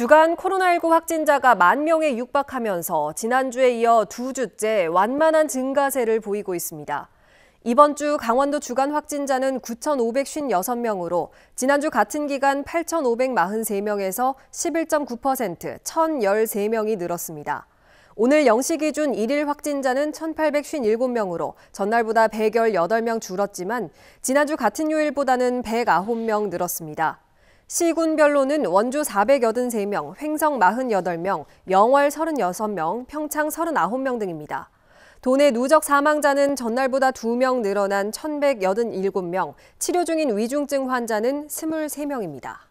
주간 코로나19 확진자가 만 명에 육박하면서 지난주에 이어 두 주째 완만한 증가세를 보이고 있습니다. 이번 주 강원도 주간 확진자는 9,556명으로 지난주 같은 기간 8,543명에서 11.9% 1,013명이 늘었습니다. 오늘 0시 기준 1일 확진자는 1,857명으로 전날보다 118명 줄었지만 지난주 같은 요일보다는 109명 늘었습니다. 시군별로는 원주 483명, 횡성 48명, 영월 36명, 평창 39명 등입니다. 도내 누적 사망자는 전날보다 2명 늘어난 1,187명, 치료 중인 위중증 환자는 23명입니다.